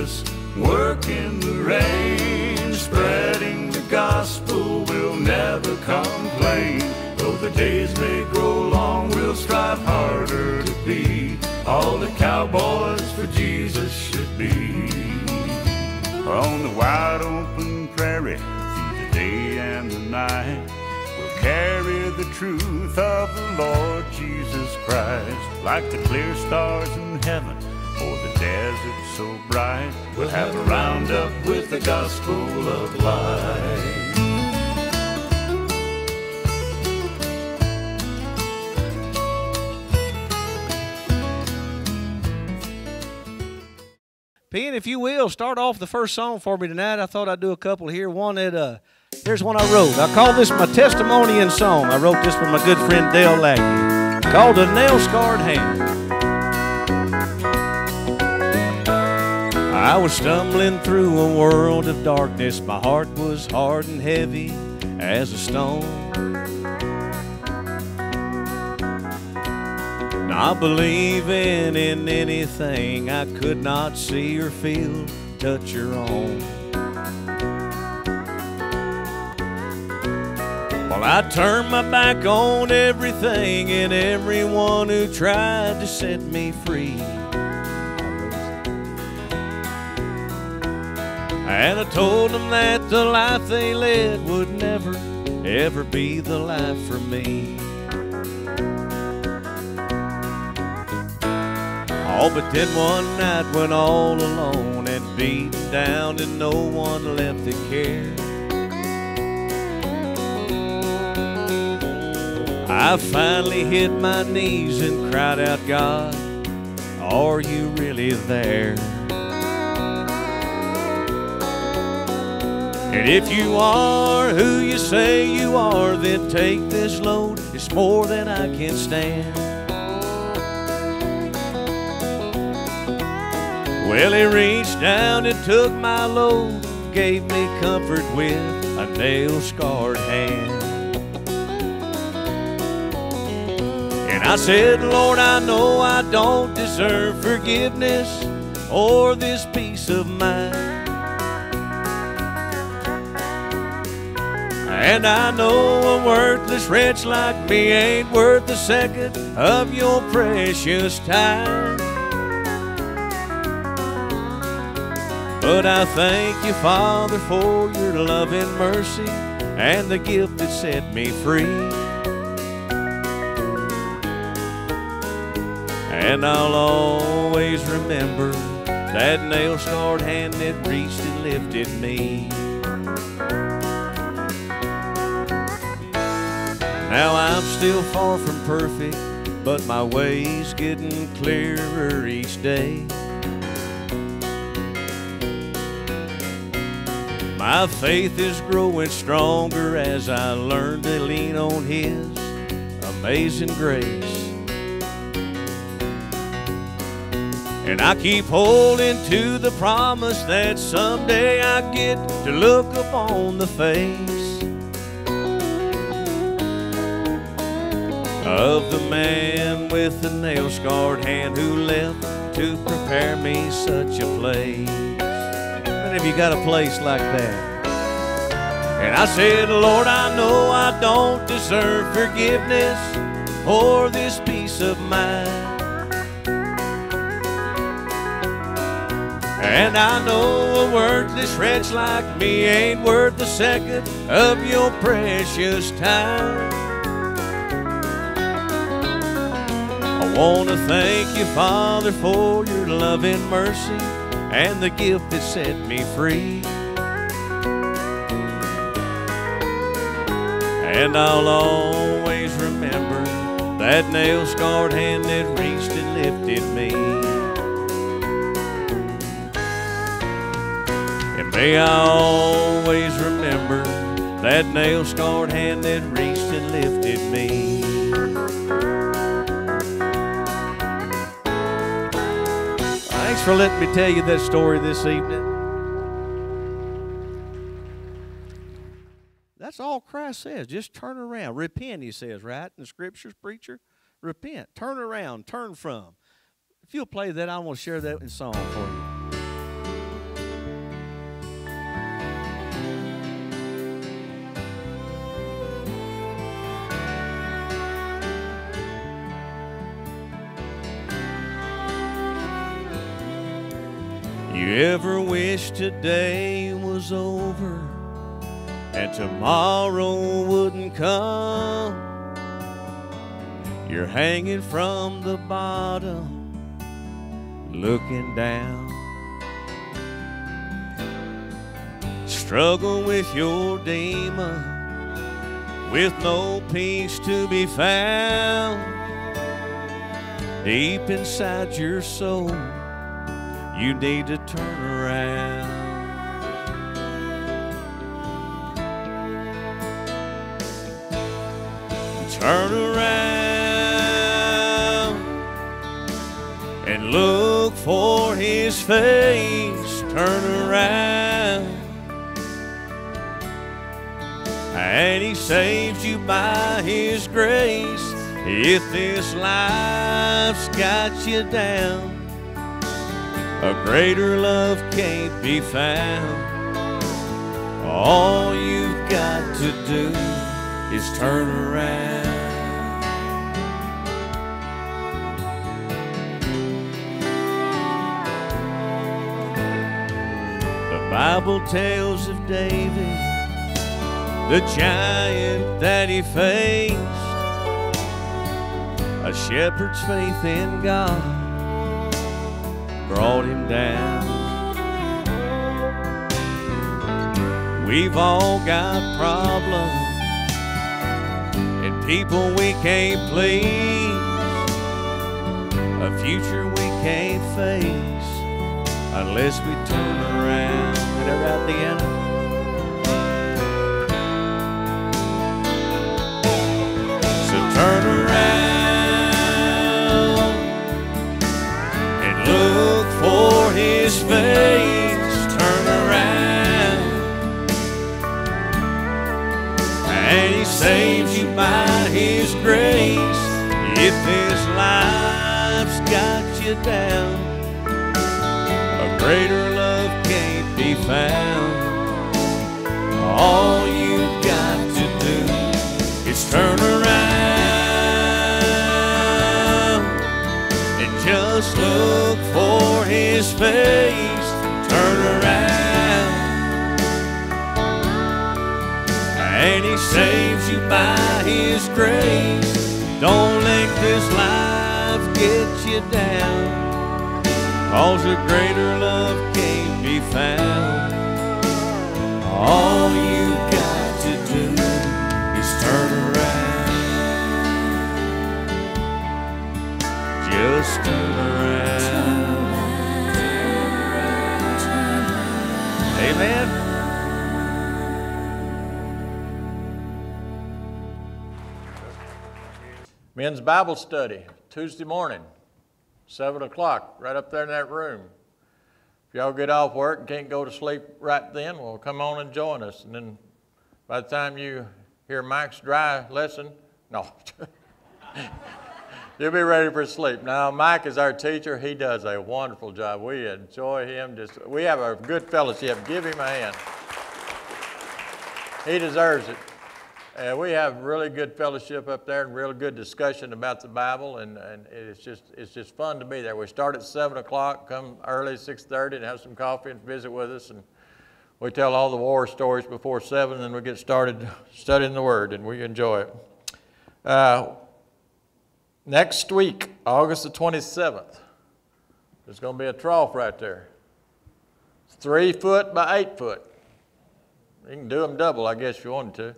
Jesus, work in the rain, spreading the gospel. We'll never complain. Though the days may grow long, we'll strive harder to be all the cowboys for Jesus should be. On the wide open prairie, through the day and the night, we'll carry the truth of the Lord Jesus Christ. Like the clear stars in heaven, or the desert so bright, we'll have a roundup with the gospel of light. Pen, if you will, start off the first song for me tonight. I thought I'd do a couple here. One that, uh, there's one I wrote. I call this my testimony and song. I wrote this for my good friend Dale Lackey, called A Nail Scarred Hand. I was stumbling through a world of darkness. My heart was hard and heavy as a stone. Not believing in anything I could not see or feel, touch or own. Well, I turned my back on everything and everyone who tried to set me free. And I told them that the life they led would never, ever be the life for me. Oh, but then one night when all alone and beaten down and no one left to care. I finally hit my knees and cried out, God, are you really there? And if you are who you say you are, then take this load. It's more than I can stand. Well, he reached down and took my load, gave me comfort with a nail scarred hand. And I said, Lord, I know I don't deserve forgiveness or this peace And I know a worthless wretch like me ain't worth a second of your precious time. But I thank you, Father, for your love and mercy and the gift that set me free. And I'll always remember that nail scarred hand that reached and lifted me. Now I'm still far from perfect, but my way's getting clearer each day. My faith is growing stronger as I learn to lean on His amazing grace. And I keep holding to the promise that someday I get to look upon the face of the man with the nail scarred hand who left to prepare me such a place. Many of you got a place like that? And I said, Lord, I know I don't deserve forgiveness or this peace of mind. And I know a worthless wretch like me ain't worth a second of your precious time. Want to thank you, Father, for your love and mercy and the gift that set me free. And I'll always remember that nail scarred hand that reached and lifted me. And may I always remember that nail scarred hand that reached and lifted me. Thanks for letting me tell you that story this evening. That's all Christ says. Just turn around. Repent, he says, right? In the scriptures, preacher. Repent. Turn around. Turn from. If you'll play that, I want to share that in song for you. Ever wish today was over and tomorrow wouldn't come? You're hanging from the bottom, looking down. Struggle with your demon, with no peace to be found. Deep inside your soul, you need to turn around. Turn around and look for his face. Turn around. And he saves you by his grace. If this life's got you down, a greater love can't be found. All you've got to do is turn around. The Bible tells of David, the giant that he faced. A shepherd's faith in God brought him down. We've all got problems and people we can't please, a future we can't face unless we turn around. So turn around His face. Turn around and He saves you by His grace. If this life's got you down, a greater love can't be found. All His face. Turn around and He saves you by His grace. Don't let this life get you down, cause a greater love can't be found. All you Amen. Men's Bible study, Tuesday morning, 7 o'clock, right up there in that room. If y'all get off work and can't go to sleep right then, well, come on and join us. And then by the time you hear Mike's dry lesson, no, you'll be ready for sleep. Now, Mike is our teacher. He does a wonderful job. We enjoy him. Just We have a good fellowship. Give him a hand. He deserves it. Uh, we have really good fellowship up there and real good discussion about the Bible, and, and it's just it's just fun to be there. We start at seven o'clock, come early six thirty, and have some coffee and visit with us, and we tell all the war stories before seven, and then we get started studying the Word, and we enjoy it. Uh, next week, August the twenty seventh, there's going to be a trough right there. It's three foot by eight foot. You can do them double, I guess, if you wanted to.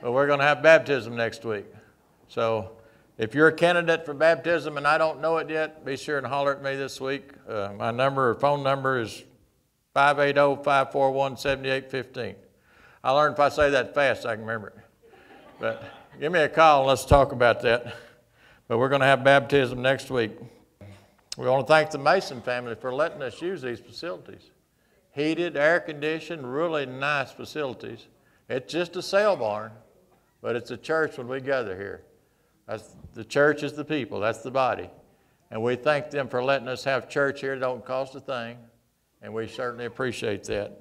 But we're going to have baptism next week. So if you're a candidate for baptism and I don't know it yet, be sure and holler at me this week. Uh, my number or phone number is 580 541 7815. I learned if I say that fast, I can remember it. But give me a call and let's talk about that. But we're going to have baptism next week. We want to thank the Mason family for letting us use these facilities. Heated, air conditioned, really nice facilities. It's just a sale barn, but it's a church when we gather here. That's, the church is the people, that's the body. And we thank them for letting us have church here. It don't cost a thing, and we certainly appreciate that.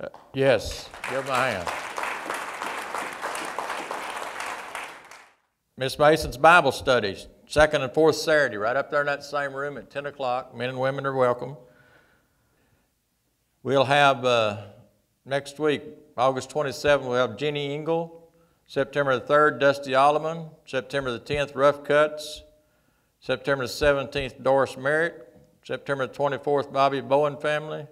Uh, yes, give them a hand. Miss Mason's Bible studies, second and fourth Saturday, right up there in that same room at 10 o'clock. Men and women are welcome. We'll have, uh, next week, August 27th, we'll have Jenny Engel. September the 3rd, Dusty Alleman. September the 10th, Rough Cuts. September the 17th, Doris Merritt. September the 24th, Bobby Bowen family.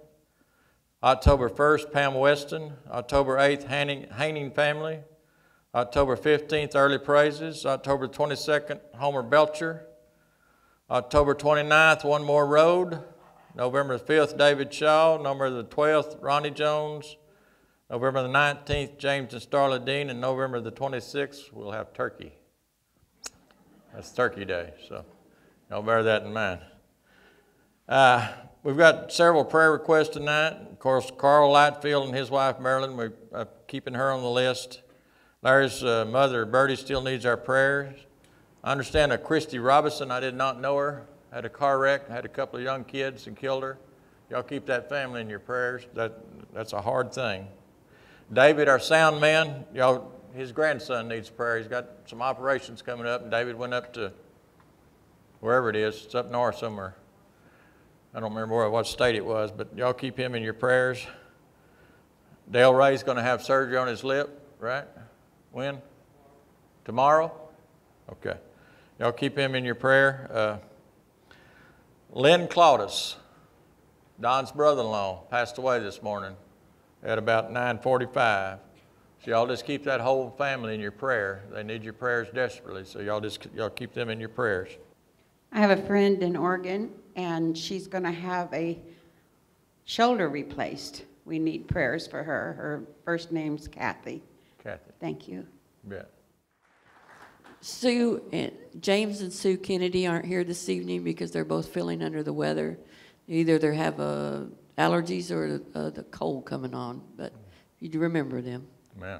October 1st, Pam Weston. October 8th, Hanning, Haining family. October 15th, Early Praises. October 22nd, Homer Belcher. October 29th, One More Road. November 5th, David Shaw. November the 12th, Ronnie Jones. November the 19th, James and Starla Dean. And November the 26th, we'll have turkey. That's Turkey Day, so y'all bear that in mind. Uh, we've got several prayer requests tonight. Of course, Carl Lightfield and his wife Marilyn, we're uh, keeping her on the list. Larry's uh, mother, Bertie, still needs our prayers. I understand that Christy Robinson, I did not know her, had a car wreck, had a couple of young kids and killed her. Y'all keep that family in your prayers. That, that's a hard thing. David, our sound man, y'all, his grandson needs prayer. He's got some operations coming up, and David went up to wherever it is. It's up north somewhere. I don't remember what state it was, but y'all keep him in your prayers. Dale Ray's going to have surgery on his lip, right? When? Tomorrow? Okay. Y'all keep him in your prayer. Uh, Lynn Claudus, Don's brother-in-law, passed away this morning at about 9:45. So y'all just keep that whole family in your prayer. They need your prayers desperately. So y'all just y'all keep them in your prayers. I have a friend in Oregon, and she's going to have a shoulder replaced. We need prayers for her. Her first name's Kathy. Kathy, Thank you. bet. Sue and James and Sue Kennedy aren't here this evening because they're both feeling under the weather. Either they have uh, allergies or uh, the cold coming on, but you do remember them. Amen.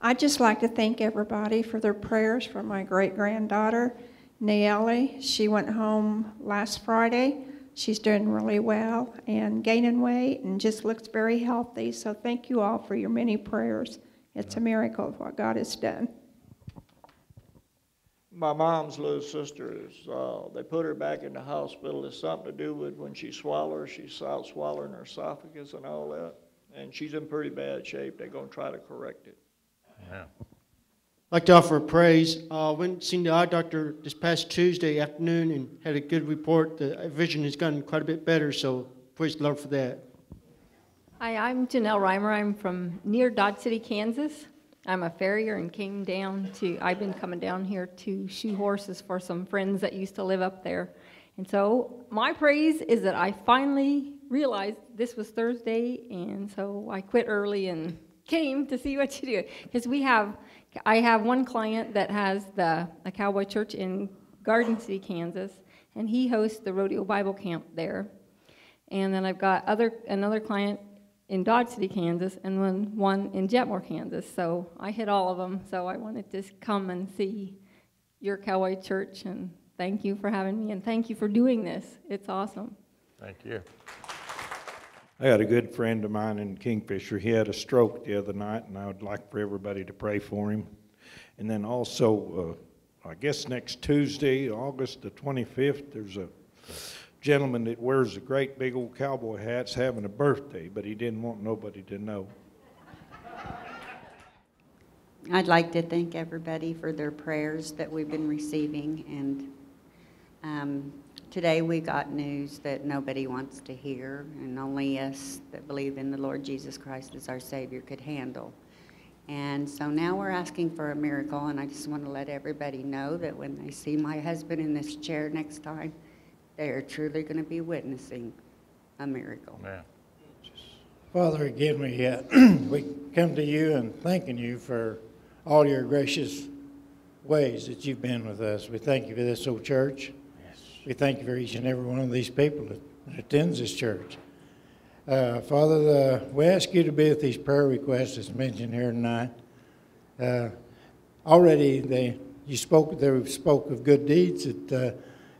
I'd just like to thank everybody for their prayers for my great granddaughter, Nayeli. She went home last Friday. She's doing really well and gaining weight and just looks very healthy. So thank you all for your many prayers. It's a miracle of what God has done. My mom's little sister is, uh, they put her back in the hospital. It's something to do with when she swallows, she's out swallowing her esophagus and all that. And she's in pretty bad shape. They're gonna try to correct it. Amen. I'd like to offer praise. Uh, went and seen the eye doctor this past Tuesday afternoon and had a good report. The vision has gotten quite a bit better, so praise the Lord for that. Hi, I'm Janelle Reimer. I'm from near Dodge City, Kansas. I'm a farrier and came down to, I've been coming down here to shoe horses for some friends that used to live up there. And so my praise is that I finally realized this was Thursday, and so I quit early and came to see what you do. Because we have, I have one client that has the a cowboy church in Garden City, Kansas, and he hosts the rodeo Bible camp there. And then I've got other another client in Dodge City, Kansas, and then one in Jetmore, Kansas. So I hit all of them. So I wanted to come and see your cowboy church, and thank you for having me, and thank you for doing this. It's awesome. Thank you. I had a good friend of mine in Kingfisher. He had a stroke the other night, and I would like for everybody to pray for him. And then also, uh, I guess next Tuesday, August the 25th, there's a gentleman that wears a great big old cowboy hat's having a birthday, but he didn't want nobody to know. I'd like to thank everybody for their prayers that we've been receiving. And um, today we got news that nobody wants to hear, and only us that believe in the Lord Jesus Christ as our Savior could handle. And so now we're asking for a miracle, and I just want to let everybody know that when they see my husband in this chair next time, they are truly going to be witnessing a miracle. Amen. Father, again, we, uh, we come to you and thanking you for all your gracious ways that you've been with us. We thank you for this old church. We thank you for each and every one of these people that, attends this church. Uh, Father, the, we ask you to be with these prayer requests that's mentioned here tonight. Uh, already, they, you spoke, they spoke of good deeds that uh,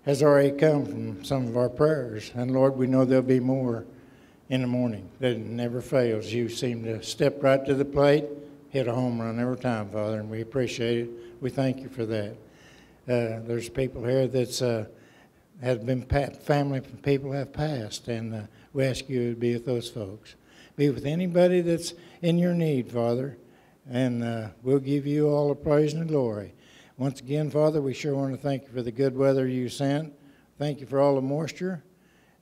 has already come from some of our prayers. And Lord, we know there'll be more in the morning. That never fails. You seem to step right to the plate, hit a home run every time, Father, and we appreciate it. We thank you for that. Uh, there's people here that's uh, has been family people have passed, and uh, we We ask you to be with those folks. Be with anybody that's in your need, Father, and uh, we'll give you all the praise and glory. Once again, Father, we sure want to thank you for the good weather you sent. Thank you for all the moisture.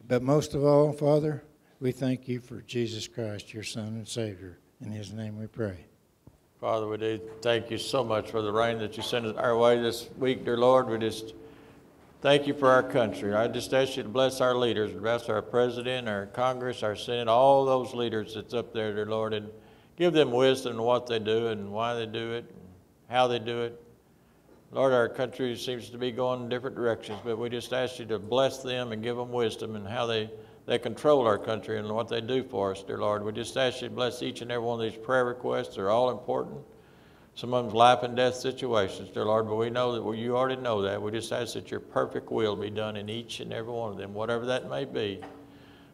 But most of all, Father, we thank you for Jesus Christ, your Son and Savior. In his name we pray. Father, we do thank you so much for the rain that you sent our way this week, dear Lord. We just thank you for our country. I just ask you to bless our leaders, bless our president, our Congress, our Senate, all those leaders that's up there, dear Lord, and give them wisdom in what they do and why they do it, and how they do it. Lord, our country seems to be going in different directions, but we just ask you to bless them and give them wisdom in how they, they control our country and what they do for us, dear Lord. We just ask you to bless each and every one of these prayer requests. They're all important. Some of them's life and death situations, dear Lord, but we know that well, you already know that. We just ask that your perfect will be done in each and every one of them, whatever that may be.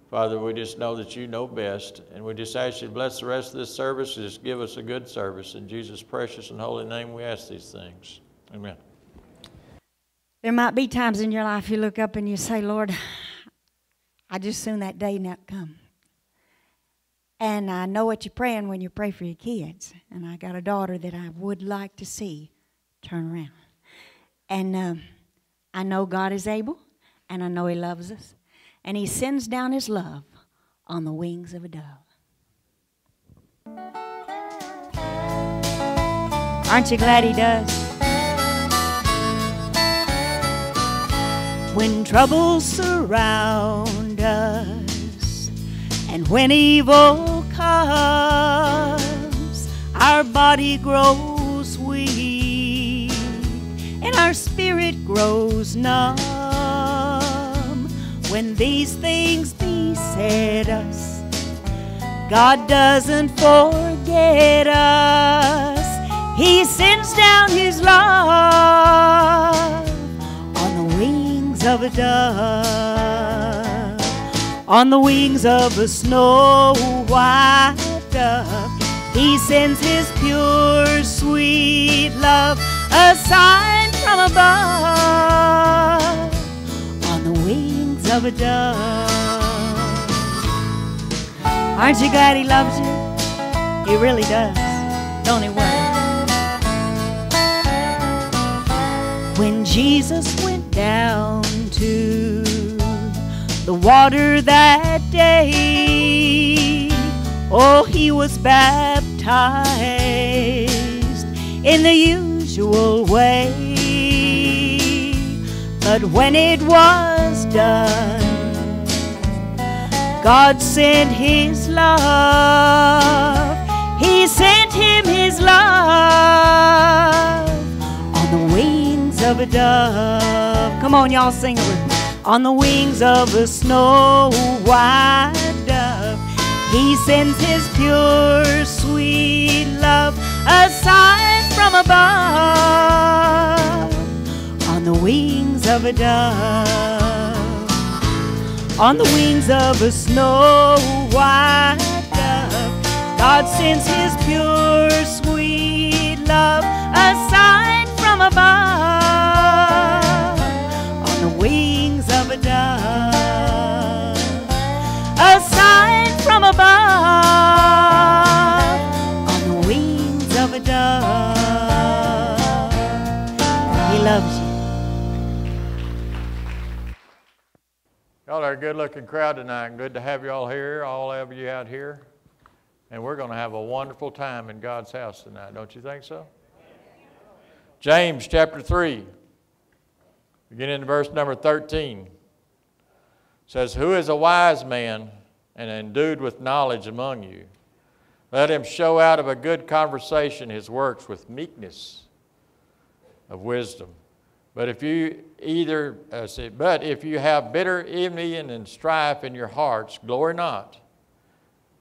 Father, we just know that you know best, and we just ask you to bless the rest of this service. and Just give us a good service. In Jesus' precious and holy name, we ask these things. Amen. There might be times in your life you look up and you say, Lord, I just soon that day not come. And I know what you're praying when you pray for your kids. And I got a daughter that I would like to see turn around. And um, I know God is able, and I know He loves us. And He sends down His love on the wings of a dove. Aren't you glad He does? when troubles surround us and when evil our body grows weak and our spirit grows numb. When these things beset us, God doesn't forget us. He sends down His love on the wings of a dove, on the wings of a snow white dove. He sends his pure, sweet love, a sign from above, on the wings of a dove. Aren't you glad he loves you? He really does, don't he? Work? When Jesus went down to the water that day. Oh, he was baptized in the usual way. But when it was done, God sent his love. He sent him his love on the wings of a dove. Come on, y'all, sing it with me. On the wings of a snow white dove, He sends His pure, sweet love, a sign from above. On the wings of a dove, on the wings of a snow white dove, God sends His pure, sweet love, a sign from above wings of a dove. A sign from above on the wings of a dove. He loves you. Y'all are a good looking crowd tonight. Good to have you all here, all of you out here. And we're going to have a wonderful time in God's house tonight, don't you think so? James chapter 3, beginning in verse number 13, says, Who is a wise man and endued with knowledge among you? Let him show out of a good conversation his works with meekness of wisdom. But if you either, uh, but if you have bitter envy and strife in your hearts, glory not,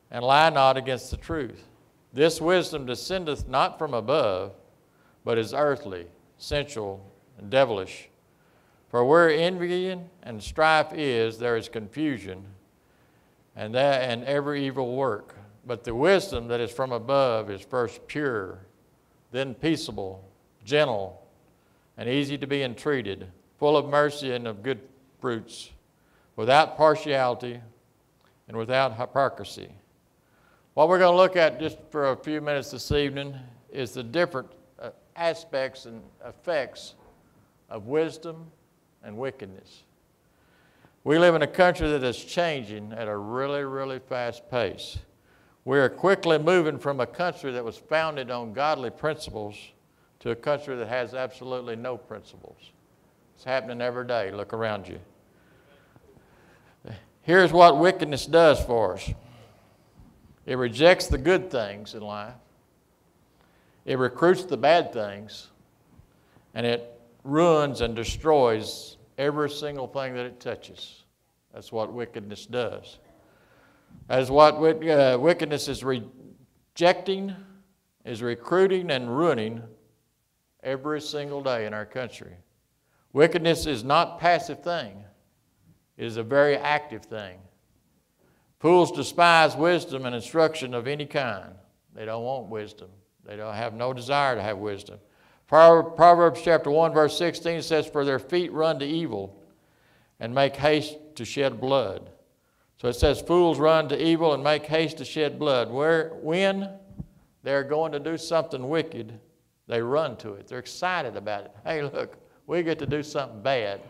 and lie not against the truth. This wisdom descendeth not from above, but is earthly, sensual, and devilish. For where envy and strife is, there is confusion, and that and every evil work. But the wisdom that is from above is first pure, then peaceable, gentle, and easy to be entreated, full of mercy and of good fruits, without partiality and without hypocrisy. What we're going to look at just for a few minutes this evening is the different uh, aspects and effects of wisdom and wickedness. We live in a country that is changing at a really, really fast pace. We are quickly moving from a country that was founded on godly principles to a country that has absolutely no principles. It's happening every day. Look around you. Here's what wickedness does for us it rejects the good things in life, it recruits the bad things, and it ruins and destroys every single thing that it touches. That's what wickedness does. Is what uh, wickedness is rejecting, is recruiting, and ruining every single day in our country. Wickedness is not passive thing. It is a very active thing. Fools despise wisdom and instruction of any kind. They don't want wisdom. They don't have no desire to have wisdom. Proverbs chapter 1, verse 16 says, For their feet run to evil and make haste to shed blood. So it says, Fools run to evil and make haste to shed blood. Where, when they're going to do something wicked, they run to it. They're excited about it. Hey, look, we get to do something bad.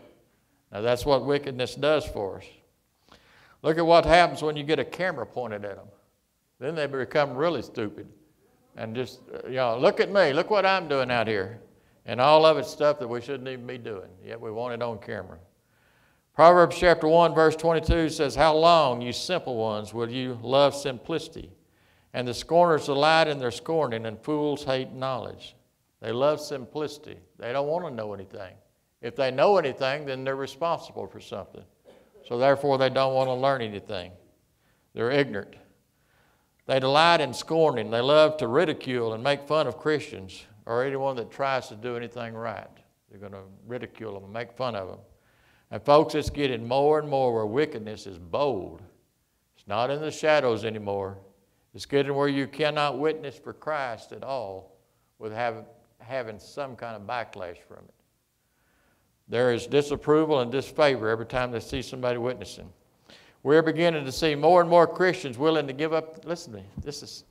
Now, that's what wickedness does for us. Look at what happens when you get a camera pointed at them. Then they become really stupid and just, uh, you know, look at me, look what I'm doing out here. And all of it's stuff that we shouldn't even be doing, yet we want it on camera. Proverbs chapter 1, verse 22 says, How long, you simple ones, will you love simplicity? And the scorners delight in their scorning, and fools hate knowledge. They love simplicity. They don't want to know anything. If they know anything, then they're responsible for something. So therefore, they don't want to learn anything. They're ignorant. They delight in scorning. They love to ridicule and make fun of Christians or anyone that tries to do anything right. They're going to ridicule them and make fun of them. And folks, it's getting more and more where wickedness is bold. It's not in the shadows anymore. It's getting where you cannot witness for Christ at all without having some kind of backlash from it. There is disapproval and disfavor every time they see somebody witnessing. We're beginning to see more and more Christians willing to give up, listen to me, this is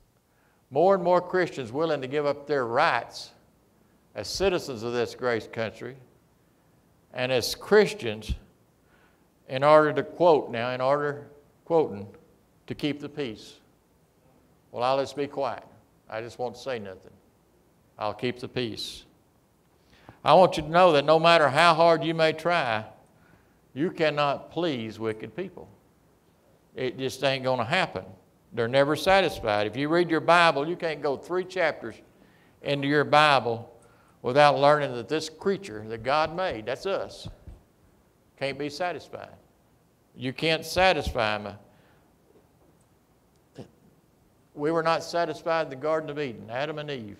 more and more Christians willing to give up their rights as citizens of this great country and as Christians in order to quote now, in order, quoting, to keep the peace. Well, I'll just be quiet. I just won't say nothing. I'll keep the peace. I want you to know that no matter how hard you may try, you cannot please wicked people. It just ain't going to happen. They're never satisfied. If you read your Bible, you can't go three chapters into your Bible without learning that this creature that God made, that's us, can't be satisfied. You can't satisfy me. We were not satisfied in the Garden of Eden, Adam and Eve.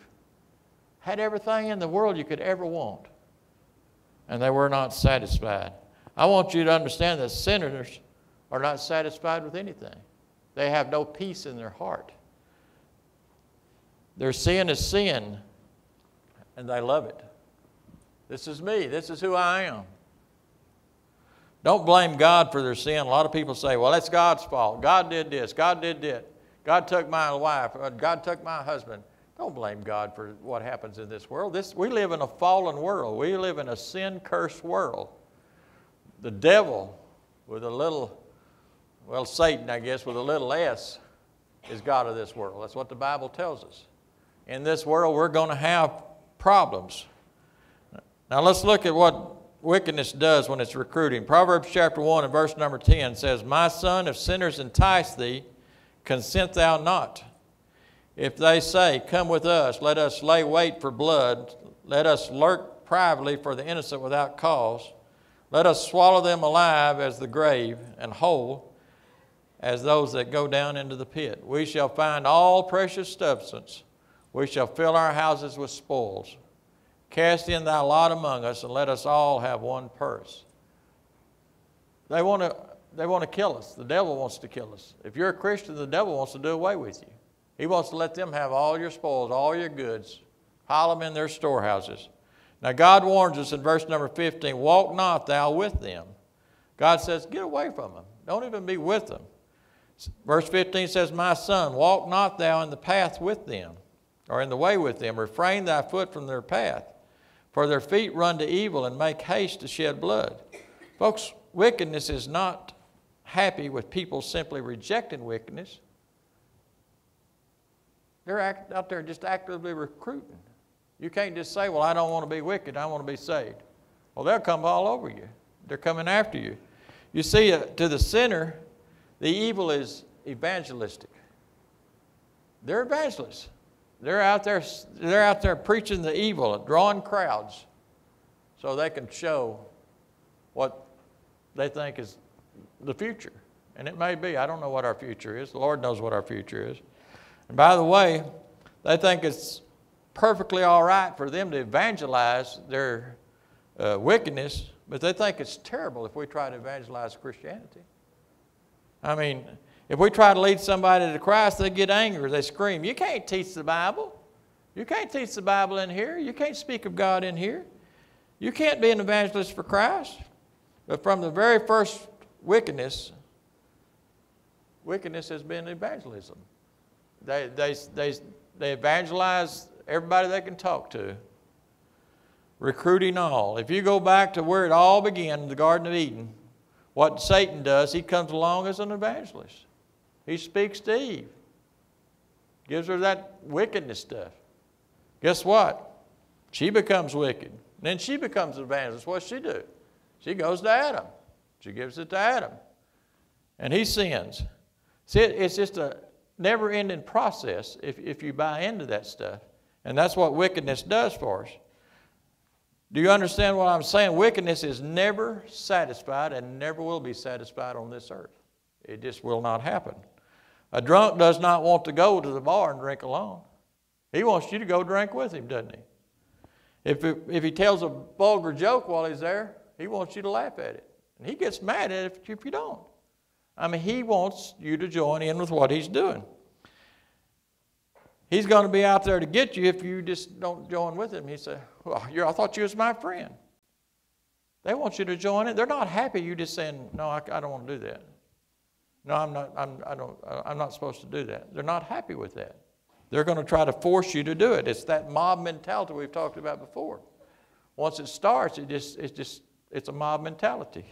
Had everything in the world you could ever want, and they were not satisfied. I want you to understand that sinners are not satisfied with anything. They have no peace in their heart. Their sin is sin, and they love it. This is me. This is who I am. Don't blame God for their sin. A lot of people say, well, that's God's fault. God did this. God did that. God took my wife. Uh, God took my husband. Don't blame God for what happens in this world. This, we live in a fallen world. We live in a sin cursed world. The devil, with a little, well, Satan, I guess, with a little s, is God of this world. That's what the Bible tells us. In this world, we're going to have problems. Now let's look at what wickedness does when it's recruiting. Proverbs chapter 1 and verse number 10 says, My son, if sinners entice thee, consent thou not. If they say, Come with us, let us lay wait for blood, let us lurk privately for the innocent without cause, let us swallow them alive as the grave, and whole as those that go down into the pit. We shall find all precious substance we shall fill our houses with spoils. Cast in thy lot among us, and let us all have one purse. They want to, they want to kill us. The devil wants to kill us. If you're a Christian, the devil wants to do away with you. He wants to let them have all your spoils, all your goods, pile them in their storehouses. Now, God warns us in verse number 15 walk not thou with them. God says, get away from them. Don't even be with them. Verse 15 says, My son, walk not thou in the path with them, or in the way with them. Refrain thy foot from their path, for their feet run to evil and make haste to shed blood. Folks, wickedness is not happy with people simply rejecting wickedness. They're out there just actively recruiting. You can't just say, Well, I don't want to be wicked, I want to be saved. Well, they'll come all over you. They're coming after you. You see, uh, to the sinner, the evil is evangelistic. They're evangelists. They're out there, they're out there preaching the evil, drawing crowds so they can show what they think is the future. And it may be, I don't know what our future is. The Lord knows what our future is. And by the way, they think it's perfectly all right for them to evangelize their uh, wickedness, but they think it's terrible if we try to evangelize Christianity. I mean, if we try to lead somebody to Christ, they get angry. They scream, You can't teach the Bible. You can't teach the Bible in here. You can't speak of God in here. You can't be an evangelist for Christ. But from the very first wickedness, wickedness has been evangelism. They, they, they, they evangelize everybody they can talk to, recruiting all. If you go back to where it all began, the Garden of Eden, what Satan does, he comes along as an evangelist. He speaks to Eve, gives her that wickedness stuff. Guess what? She becomes wicked. Then she becomes an evangelist. What does she do? She goes to Adam. She gives it to Adam. And he sins. See, it's just a never ending process if, if you buy into that stuff. And that's what wickedness does for us. Do you understand what I'm saying? Wickedness is never satisfied and never will be satisfied on this earth. It just will not happen. A drunk does not want to go to the bar and drink alone. He wants you to go drink with him, doesn't he? If, it, if he tells a vulgar joke while he's there, he wants you to laugh at it. And he gets mad at it if, if you don't. I mean, he wants you to join in with what he's doing. He's going to be out there to get you if you just don't join with him. He said, well, I thought you was my friend. They want you to join in. They're not happy you just saying, no, I, I don't want to do that. No, I'm not, I'm, I don't, I'm not supposed to do that. They're not happy with that. They're going to try to force you to do it. It's that mob mentality we've talked about before. Once it starts, it just, it's just, it's a mob mentality.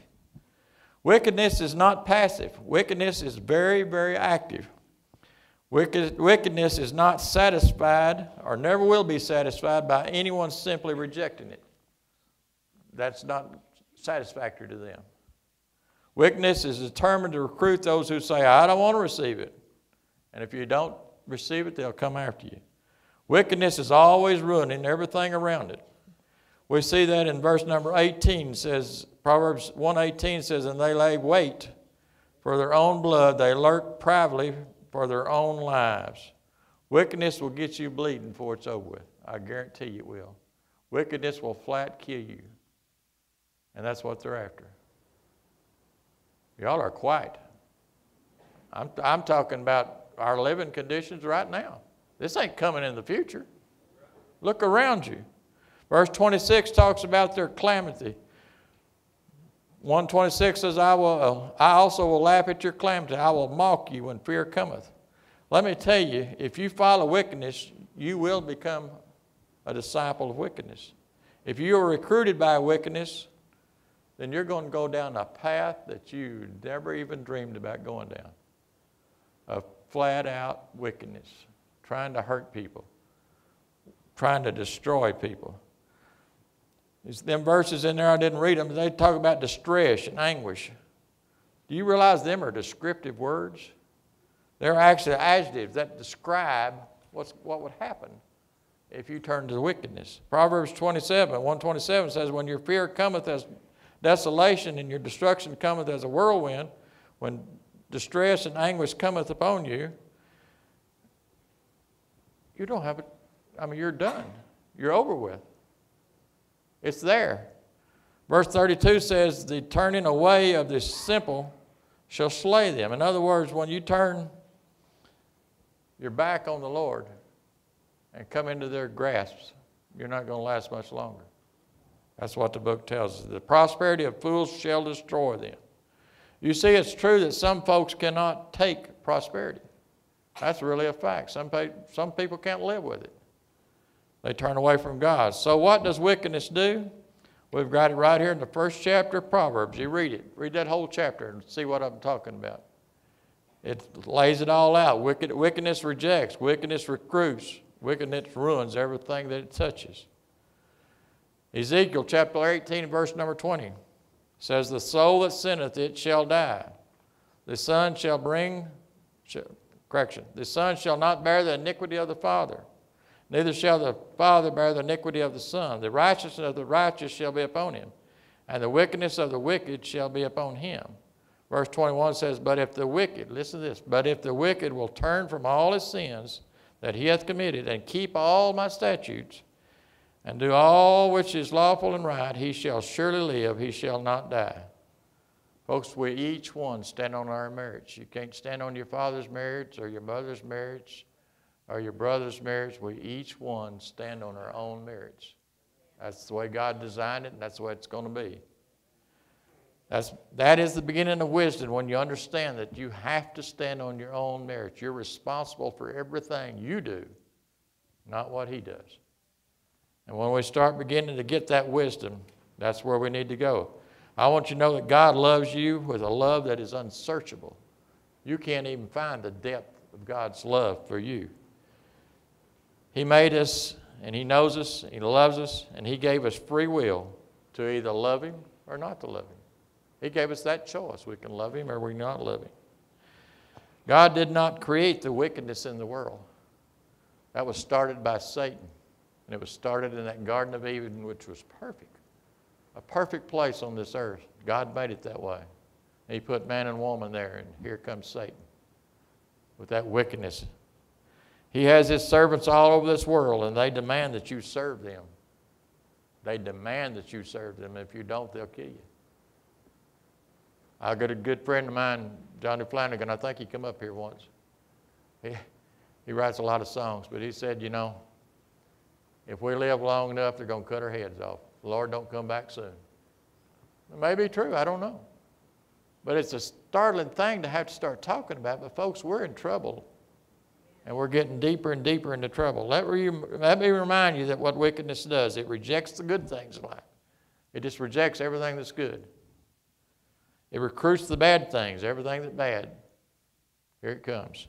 Wickedness is not passive. Wickedness is very, very active. Wicked, wickedness is not satisfied or never will be satisfied by anyone simply rejecting it. That's not satisfactory to them. Wickedness is determined to recruit those who say, I don't want to receive it. And if you don't receive it, they'll come after you. Wickedness is always ruining everything around it. We see that in verse number 18 says, Proverbs 118 says, And they lay wait for their own blood, they lurk privately for their own lives. Wickedness will get you bleeding before it's over with. I guarantee you it will. Wickedness will flat kill you. And that's what they're after. Y'all are quiet. I'm, I'm talking about our living conditions right now. This ain't coming in the future. Look around you. Verse 26 talks about their calamity. 126 says, I, will, uh, I also will laugh at your calamity. I will mock you when fear cometh. Let me tell you, if you follow wickedness, you will become a disciple of wickedness. If you are recruited by wickedness, then you're going to go down a path that you never even dreamed about going down of flat out wickedness, trying to hurt people, trying to destroy people. There's them verses in there, I didn't read them, they talk about distress and anguish. Do you realize them are descriptive words? They're actually adjectives that describe what's, what would happen if you turn to wickedness. Proverbs 27, 127 says, When your fear cometh as desolation and your destruction cometh as a whirlwind, when distress and anguish cometh upon you, you don't have it. I mean, you're done. You're over with. It's there. Verse 32 says, The turning away of the simple shall slay them. In other words, when you turn your back on the Lord and come into their grasps, you're not going to last much longer. That's what the book tells us. The prosperity of fools shall destroy them. You see, it's true that some folks cannot take prosperity. That's really a fact. Some, some people can't live with it. They turn away from God. So, what does wickedness do? We've got it right here in the first chapter of Proverbs. You read it. Read that whole chapter and see what I'm talking about. It lays it all out. Wicked, wickedness rejects, wickedness recruits, wickedness ruins everything that it touches. Ezekiel chapter 18, verse number 20 says, The soul that sinneth, it shall die. The son shall bring, correction, the son shall not bear the iniquity of the father, neither shall the father bear the iniquity of the son. The righteousness of the righteous shall be upon him, and the wickedness of the wicked shall be upon him. Verse 21 says, But if the wicked, listen to this, but if the wicked will turn from all his sins that he hath committed and keep all my statutes, and do all which is lawful and right, he shall surely live, he shall not die. Folks, we each one stand on our marriage. You can't stand on your father's marriage or your mother's marriage or your brother's marriage. We each one stand on our own marriage. That's the way God designed it, and that's the way it's going to be. That's, that is the beginning of wisdom when you understand that you have to stand on your own marriage. You're responsible for everything you do, not what he does. And when we start beginning to get that wisdom, that's where we need to go. I want you to know that God loves you with a love that is unsearchable. You can't even find the depth of God's love for you. He made us, and He knows us, He loves us, and He gave us free will to either love Him or not to love Him. He gave us that choice. We can love Him or we not love Him. God did not create the wickedness in the world. That was started by Satan. And it was started in that Garden of Eden, which was perfect. A perfect place on this earth. God made it that way. He put man and woman there, and here comes Satan with that wickedness. He has his servants all over this world, and they demand that you serve them. They demand that you serve them. If you don't, they'll kill you. I got a good friend of mine, Johnny Flanagan. I think he come up here once. He, he writes a lot of songs, but he said, you know, if we live long enough, they're going to cut our heads off. The Lord don't come back soon. It may be true, I don't know. But it's a startling thing to have to start talking about. But, folks, we're in trouble. And we're getting deeper and deeper into trouble. Let, let me remind you that what wickedness does, it rejects the good things in life. It just rejects everything that's good. It recruits the bad things, everything that's bad. Here it comes.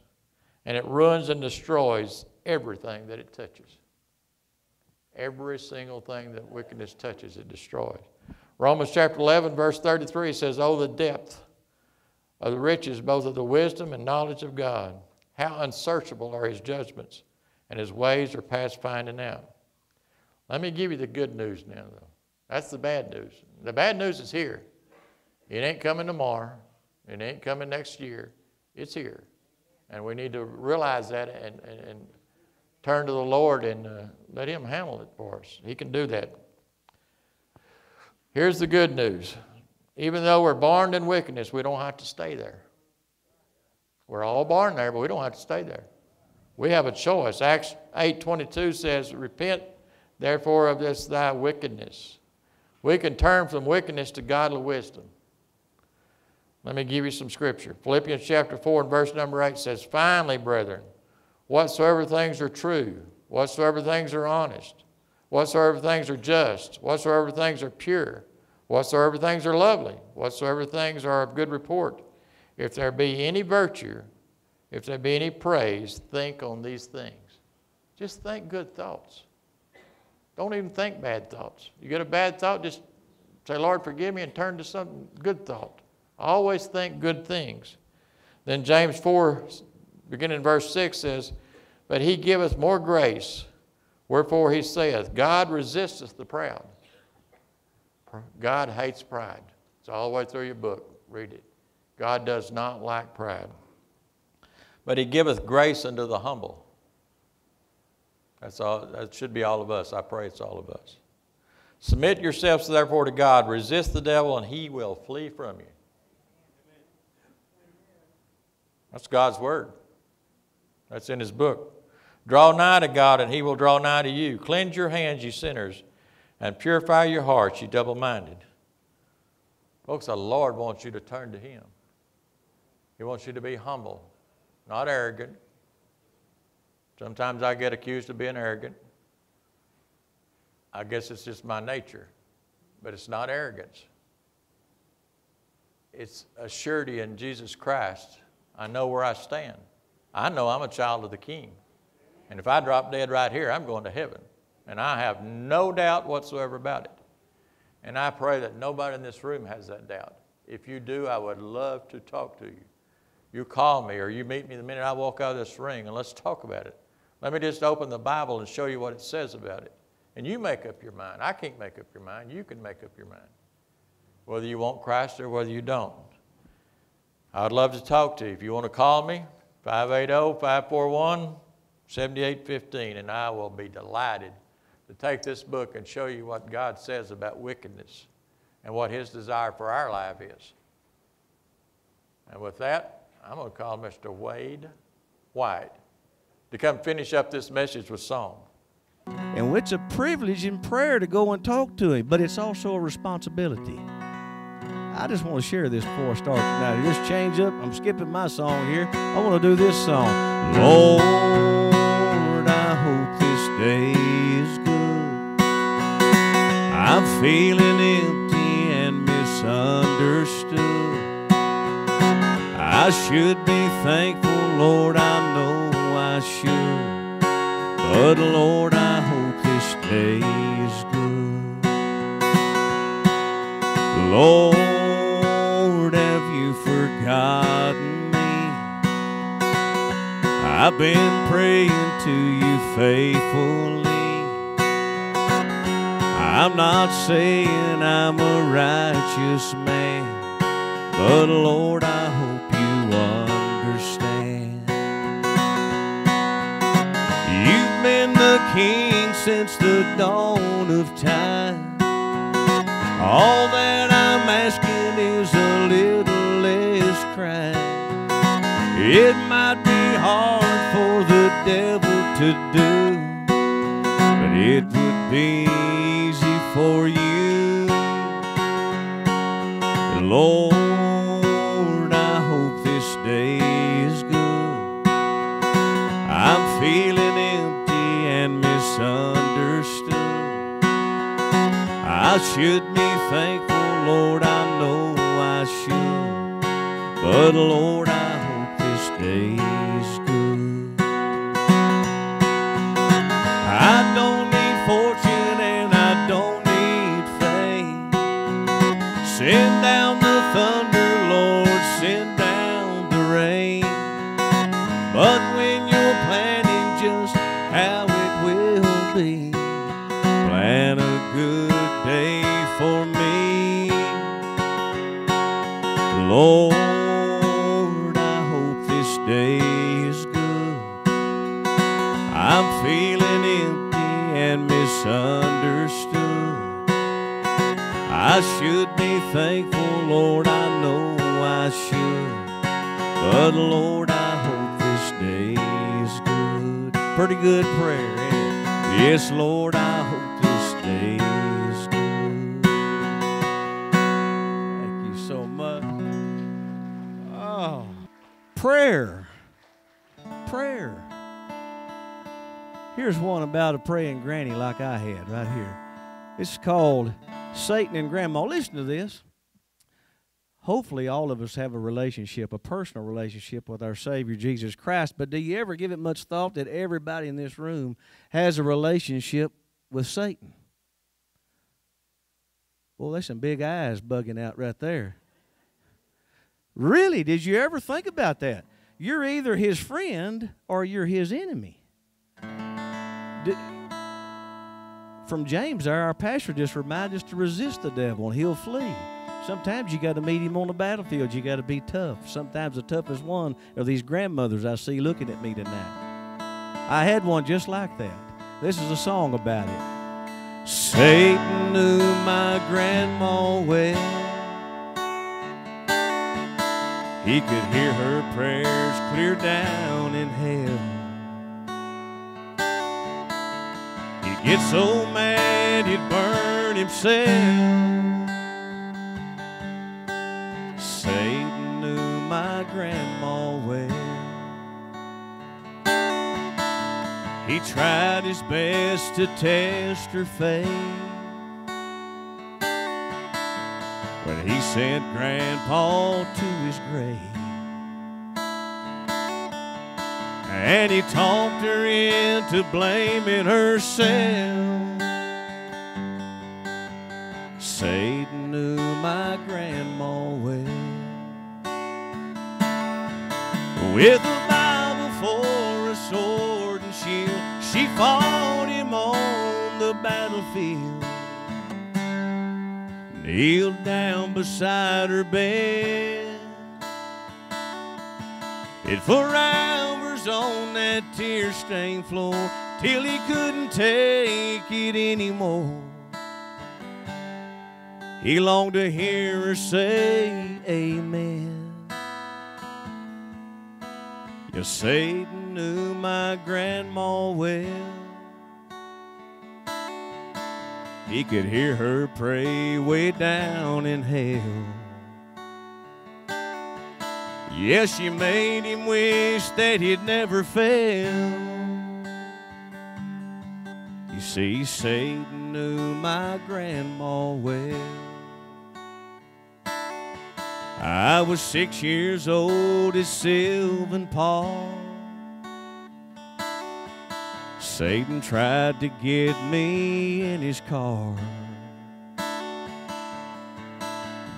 And it ruins and destroys everything that it touches. Every single thing that wickedness touches, it destroys. Romans chapter 11, verse 33 says, Oh, the depth of the riches, both of the wisdom and knowledge of God. How unsearchable are his judgments, and his ways are past finding out. Let me give you the good news now, though. That's the bad news. The bad news is here. It ain't coming tomorrow. It ain't coming next year. It's here. And we need to realize that and, and, and turn to the Lord and uh, let Him handle it for us. He can do that. Here's the good news. Even though we're born in wickedness, we don't have to stay there. We're all born there, but we don't have to stay there. We have a choice. Acts 8:22 says, "Repent therefore of this thy wickedness." We can turn from wickedness to godly wisdom. Let me give you some scripture. Philippians chapter 4 and verse number 8 says, Finally, brethren, whatsoever things are true, whatsoever things are honest, whatsoever things are just, whatsoever things are pure, whatsoever things are lovely, whatsoever things are of good report, if there be any virtue, if there be any praise, think on these things. Just think good thoughts. Don't even think bad thoughts. You get a bad thought, just say, Lord, forgive me, and turn to some good thought. Always think good things. Then James 4, beginning in verse 6 says, But he giveth more grace. Wherefore he saith, God resisteth the proud. God hates pride. It's all the way through your book. Read it. God does not like pride. But he giveth grace unto the humble. That's all, that should be all of us. I pray it's all of us. Submit yourselves therefore to God. Resist the devil, and he will flee from you. That's God's word. That's in his book. Draw nigh to God, and he will draw nigh to you. Cleanse your hands, you sinners, and purify your hearts, you double minded. Folks, the Lord wants you to turn to him. He wants you to be humble, not arrogant. Sometimes I get accused of being arrogant. I guess it's just my nature, but it's not arrogance. It's a surety in Jesus Christ. I know where I stand. I know I'm a child of the King. And if I drop dead right here, I'm going to heaven. And I have no doubt whatsoever about it. And I pray that nobody in this room has that doubt. If you do, I would love to talk to you. You call me or you meet me the minute I walk out of this ring and let's talk about it. Let me just open the Bible and show you what it says about it. And you make up your mind. I can't make up your mind. You can make up your mind. Whether you want Christ or whether you don't. I'd love to talk to you. If you want to call me, 580 541 7815, and I will be delighted to take this book and show you what God says about wickedness and what His desire for our life is. And with that, I'm going to call Mr. Wade White to come finish up this message with song. And it's a privilege in prayer to go and talk to him, but it's also a responsibility. I just want to share this before I start tonight. Just change up. I'm skipping my song here. I want to do this song. Lord, I hope this day is good. I'm feeling should be thankful, Lord, I know I should. But Lord, I hope this day is good. Lord, have you forgotten me? I've been praying to you faithfully. I'm not saying I'm a righteous man, but Lord, I king since the dawn of time. All that I'm asking is a little less crime. It might be hard for the devil to do, but it would be easy for you. Lord, I should be thankful, Lord, I know I should. But Lord, I misunderstood. I should be thankful, Lord, I know I should. But Lord, I hope this day is good. Pretty good prayer? Yes, Lord, I hope this day is good. Thank you so much. Oh. Prayer. Here's one about a praying granny like I had right here. It's called Satan and Grandma. Listen to this. Hopefully, all of us have a relationship, a personal relationship with our Savior Jesus Christ. But do you ever give it much thought that everybody in this room has a relationship with Satan? Well, there's some big eyes bugging out right there. Really? Did you ever think about that? You're either his friend or you're his enemy. From James there, our pastor just reminded us to resist the devil and he'll flee. Sometimes you got to meet him on the battlefield. You got to be tough. Sometimes the toughest one are these grandmothers I see looking at me tonight. I had one just like that. This is a song about it. Satan knew my grandma well. He could hear her prayers clear down in hell. Get so mad he'd burn himself. Satan knew my grandma well. He tried his best to test her faith. When he sent Grandpa to his grave. And he talked her into blaming herself. Satan knew my grandma well. With a Bible for a sword and shield, she fought him on the battlefield. Kneeled down beside her bed. It for on that tear-stained floor till he couldn't take it anymore. He longed to hear her say amen. Yes, Satan knew my grandma well. He could hear her pray way down in hell. Yes, she made him wish that he'd never fail. You see, Satan knew my grandma well. I was six years old at Sylvan Paul. Satan tried to get me in his car.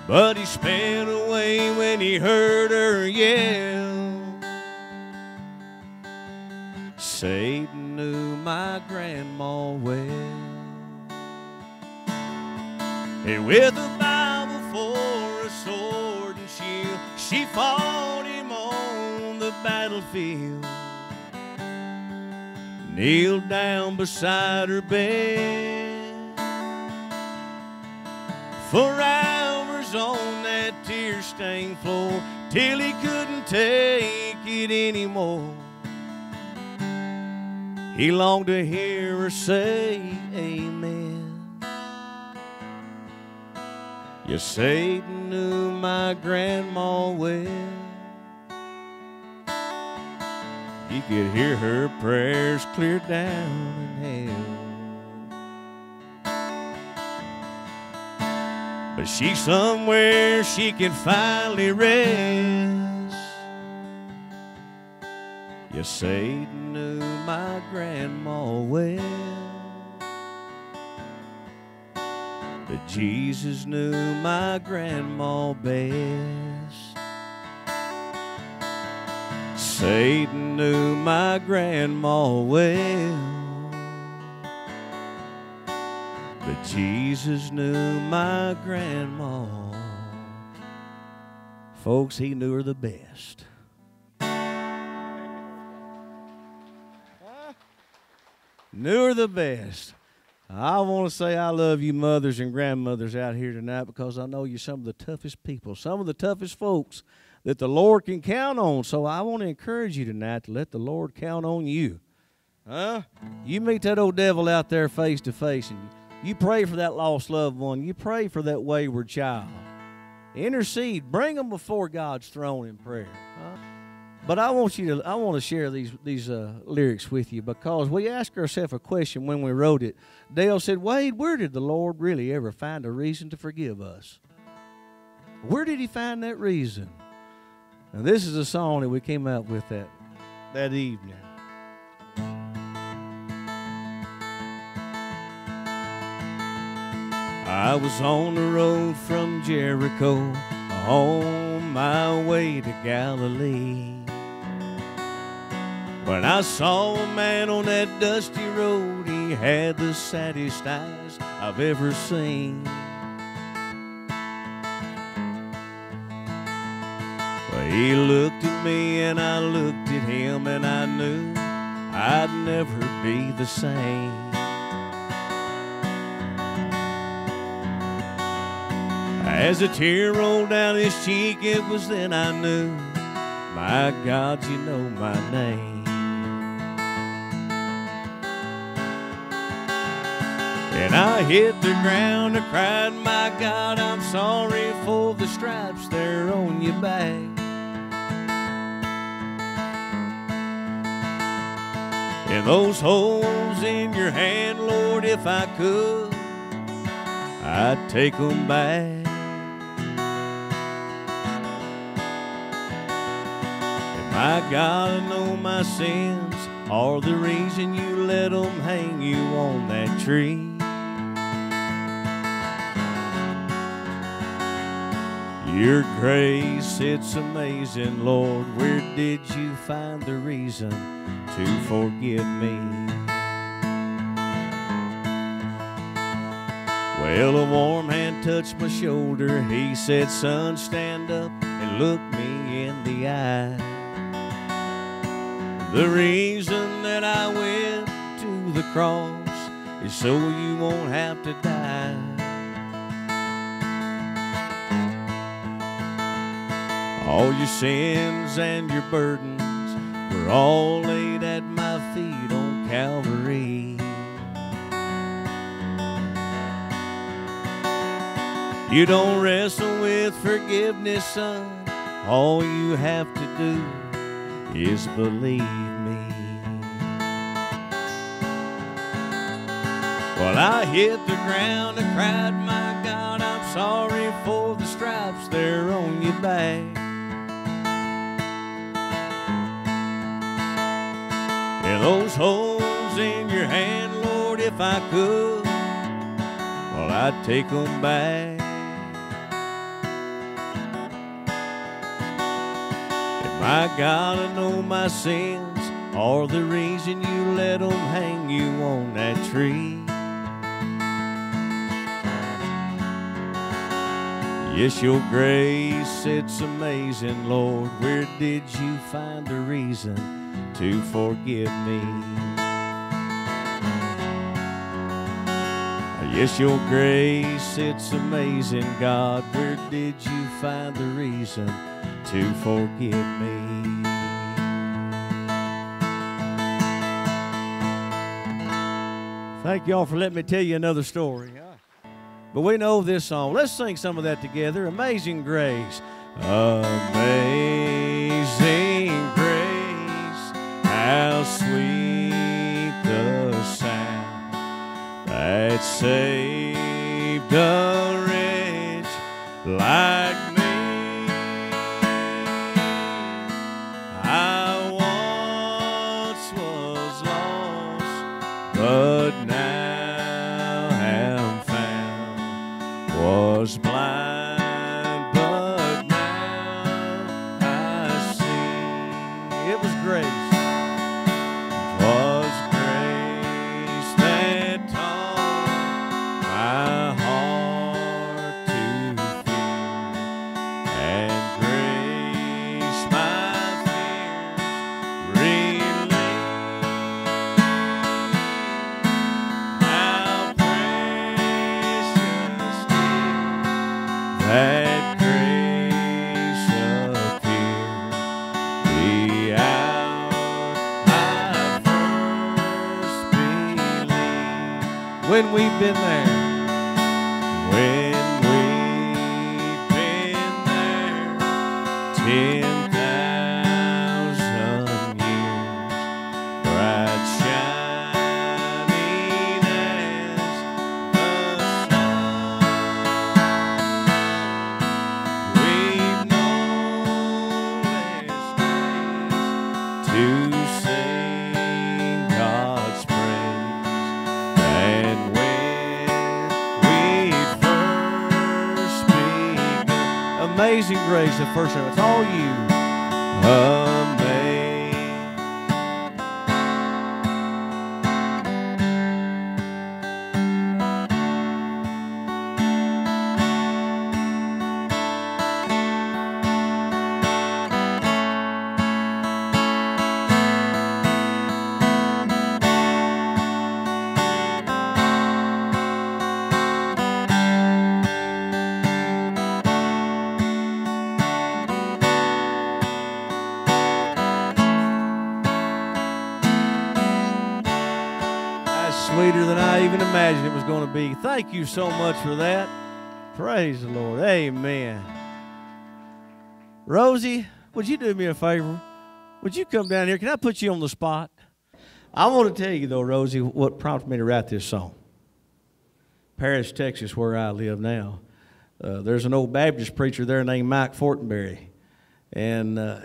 But he sped away when he heard her yell. Satan knew my grandma well. And with a Bible for a sword and shield, she fought him on the battlefield. Kneeled down beside her bed for on that tear-stained floor till he couldn't take it anymore. He longed to hear her say amen. Yes, Satan knew my grandma well. He could hear her prayers clear down in hell. But she's somewhere she can finally rest. Yes, Satan knew my grandma well. But Jesus knew my grandma best. Satan knew my grandma well. Jesus knew my grandma. Folks, he knew her the best. Knew her the best. I want to say I love you mothers and grandmothers out here tonight because I know you're some of the toughest people, some of the toughest folks that the Lord can count on. So I want to encourage you tonight to let the Lord count on you. Huh? You meet that old devil out there face to face and you pray for that lost loved one. You pray for that wayward child. Intercede. Bring them before God's throne in prayer. Huh? But I want you to I want to share these these uh, lyrics with you because we asked ourselves a question when we wrote it. Dale said, "Wade, where did the Lord really ever find a reason to forgive us? Where did He find that reason?" And this is a song that we came out with that that evening. I was on the road from Jericho on my way to Galilee. When I saw a man on that dusty road, he had the saddest eyes I've ever seen. Well, he looked at me and I looked at him, and I knew I'd never be the same. As a tear rolled down his cheek, it was then I knew, my God, you know my name. And I hit the ground and cried, My God, I'm sorry for the stripes there on your back. In those holes in your hand, Lord, if I could, I'd take 'em back. And gotta know my sins are the reason you let 'em hang you on that tree. Your grace, it's amazing, Lord. Where did you find the reason to forgive me? Well, a warm hand touched my shoulder. He said, Son, stand up and look me in the eye. The reason that I went to the cross is so you won't have to die. All your sins and your burdens were all laid at my feet on Calvary. You don't wrestle with forgiveness, son. All you have to do is believe Well, I hit the ground, I cried, my God, I'm sorry for the stripes there on your back. And those holes in your hand, Lord, if I could, well, I'd take 'em back. And my God, I know my sins are the reason you let 'em hang you on that tree. Yes, your grace, it's amazing, Lord. Where did you find the reason to forgive me? Yes, your grace, it's amazing, God. Where did you find the reason to forgive me? Thank y'all for letting me tell you another story. But we know this song. Let's sing some of that together. Amazing Grace. Amazing Grace, how sweet the sound that saved a than I even imagined it was going to be. Thank you so much for that. Praise the Lord. Amen. Rosie, would you do me a favor? Would you come down here? Can I put you on the spot? I want to tell you, though, Rosie, what prompted me to write this song. Paris, Texas, where I live now. Uh, there's an old Baptist preacher there named Mike Fortenberry. And uh,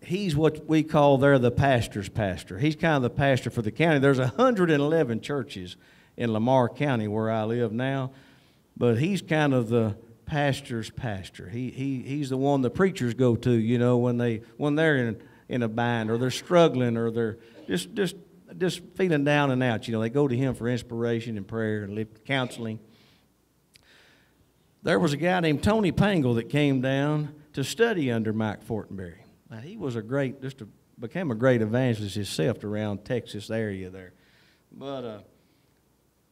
he's what we call there the pastor's pastor. He's kind of the pastor for the county. There's 111 churches in Lamar County where I live now, but he's kind of the pastor's pastor. He, he, he's the one the preachers go to, you know, when, they, when they're in, in a bind or they're struggling or they're just, just, just feeling down and out. You know, they go to him for inspiration and prayer and counseling. There was a guy named Tony Pangle that came down to study under Mike Fortenberry. Now, he was a great, just a, became a great evangelist himself around Texas area there. But uh,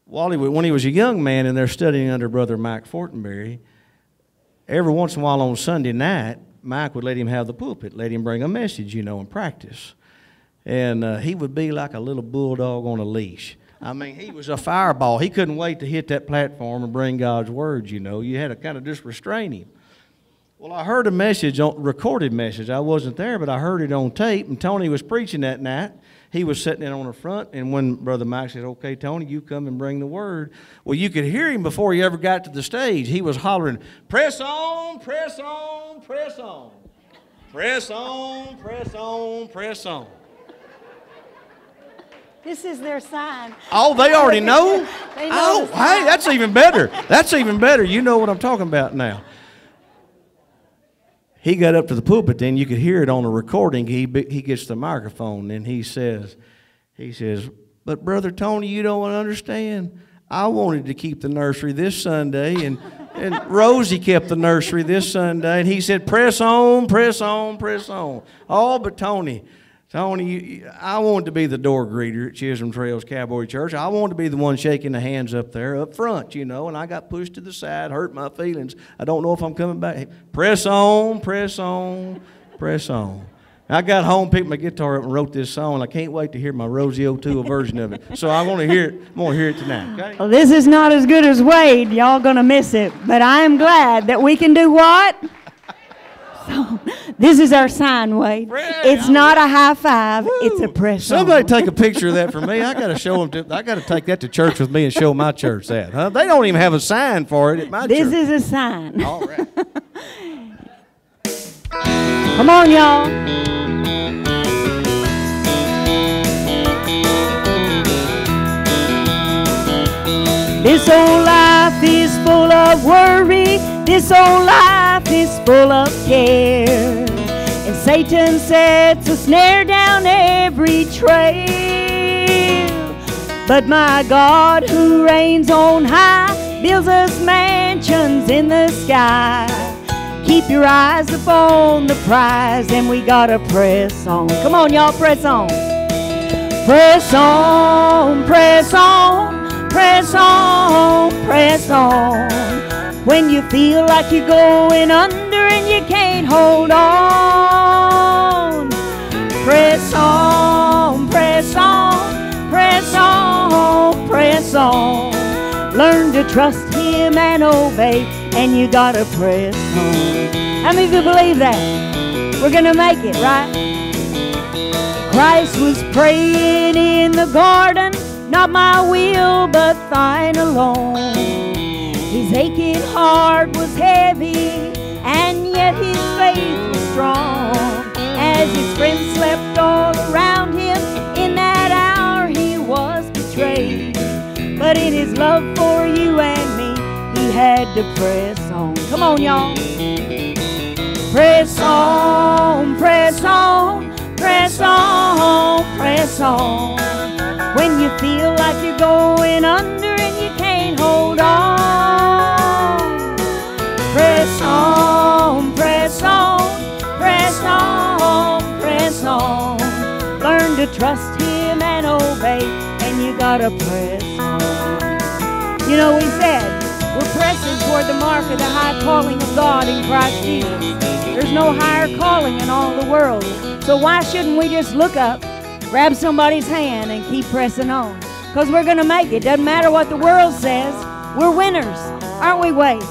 he, when he was a young man and they're studying under Brother Mike Fortenberry, every once in a while on Sunday night, Mike would let him have the pulpit, let him bring a message, you know, and practice. And uh, he would be like a little bulldog on a leash. I mean, he was a fireball. He couldn't wait to hit that platform and bring God's words, you know. You had to kind of just restrain him. Well, I heard a message, on recorded message. I wasn't there, but I heard it on tape, and Tony was preaching that night. He was sitting in on the front, and when Brother Mike said, Okay, Tony, you come and bring the word. Well, you could hear him before he ever got to the stage. He was hollering, Press on, press on, press on. Press on, press on, press on. This is their sign. Oh, they already know? they know oh, hey, that's even better. That's even better. You know what I'm talking about now he got up to the pulpit then you could hear it on the recording. He, he gets the microphone and he says he says but brother tony you don't understand. I wanted to keep the nursery this sunday and, and rosie kept the nursery this sunday. And he said press on press on press on. All but tony Tony, I wanted to be the door greeter at Chisholm Trails Cowboy Church. I wanted to be the one shaking the hands up there up front, you know, and I got pushed to the side, hurt my feelings. I don't know if I'm coming back. Press on, press on, press on. I got home, picked my guitar up, and wrote this song. I can't wait to hear my Rosie O'Toole version of it. So I want to hear it. I want to hear it tonight. Okay? Well, this is not as good as Wade. Y'all gonna miss it, but I am glad that we can do what. So, this is our sign, Wade. It's not a high five, it's a press Somebody on. take a picture of that for me. I got to show them. To, I got to take that to church with me and show my church that. Huh? They don't even have a sign for it at my This church. is a sign. All right. Come on, y'all. This old life is full of worry. This old life is full of care. And Satan sets a snare down every trail. But my God, who reigns on high, builds us mansions in the sky. Keep your eyes upon the prize, and we gotta press on. Come on, y'all, press on. Press on, press on, press on, press on. When you feel like you're going under and you can't hold on. Press on, press on, press on, press on. Learn to trust Him and obey, and you gotta press on. How many of you believe that? We're gonna make it, right? Christ was praying in the garden, not my will, but thine alone. His aching heart was heavy, and yet his faith was strong. As his friends slept all around him, in that hour he was betrayed. But in his love for you and me, he had to press on. Come on, y'all. Press on, press on, press on, press on. When you feel like you're going under and you can't hold on. On, press on, press on, press on. Learn to trust Him and obey, and you gotta press on. You know, we said we're pressing toward the mark of the high calling of God in Christ Jesus. There's no higher calling in all the world. So why shouldn't we just look up, grab somebody's hand, and keep pressing on? Because we're going to make it. Doesn't matter what the world says. We're winners, aren't we, Wade?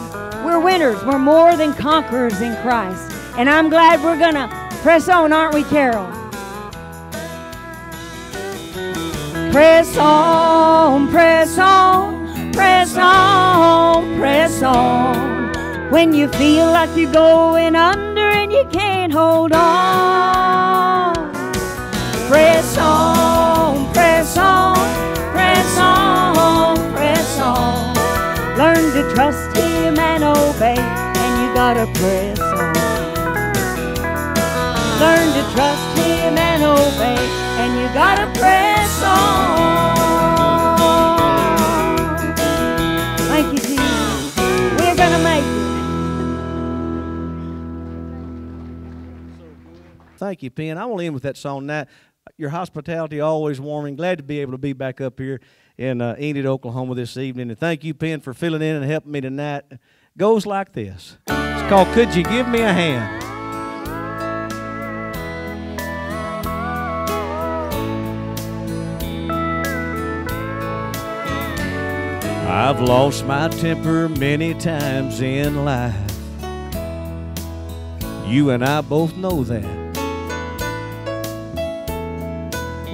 We're winners. We're more than conquerors in Christ. And I'm glad we're going to press on, aren't we, Carol? Press on, press on, press on, press on. When you feel like you're going under and you can't hold on. Press on, you gotta press on. Learn to trust Him and obey, and you gotta press on. Thank you, Jesus. We're gonna make it. Thank you, Penn. I want to end with that song. Now, your hospitality always warming. Glad to be able to be back up here in uh, Enid, Oklahoma this evening. And thank you, Penn, for filling in and helping me tonight. Goes like this. It's called "Could You Give Me a Hand." I've lost my temper many times in life. You and I both know that.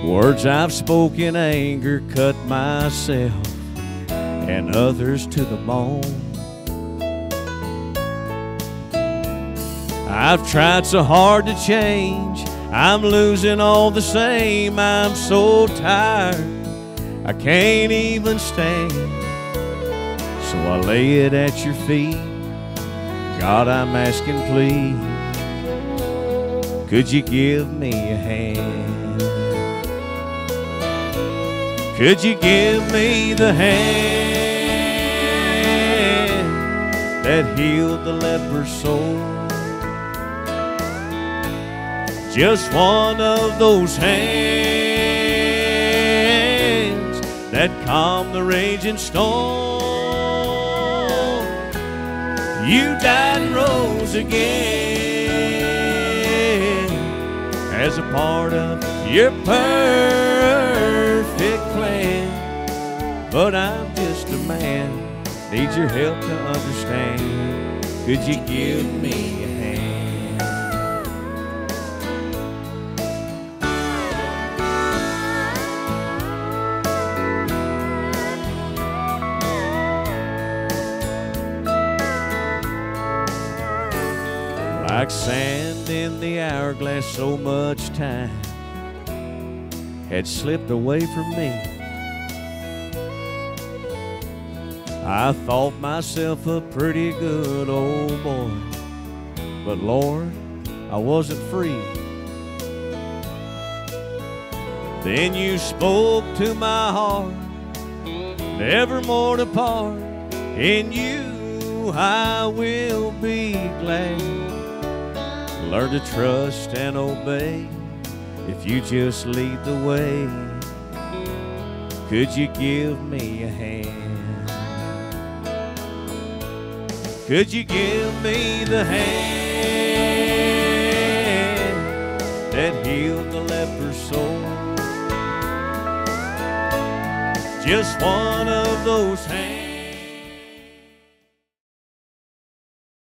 Words I've spoken anger cut myself and others to the bone. I've tried so hard to change, I'm losing all the same. I'm so tired, I can't even stand. So I lay it at your feet. God, I'm asking, please, could you give me a hand? Could you give me the hand that healed the leper's soul? Just one of those hands that calmed the raging storm. You died and rose again as a part of your perfect plan. But I'm just a man, need your help to understand. Could you give me Like sand in the hourglass, so much time had slipped away from me. I thought myself a pretty good old boy, but Lord, I wasn't free. Then you spoke to my heart, never more to part. In you I will be glad. Learn to trust and obey if you just lead the way. Could you give me a hand? Could you give me the hand that healed the leper's soul? Just one of those hands.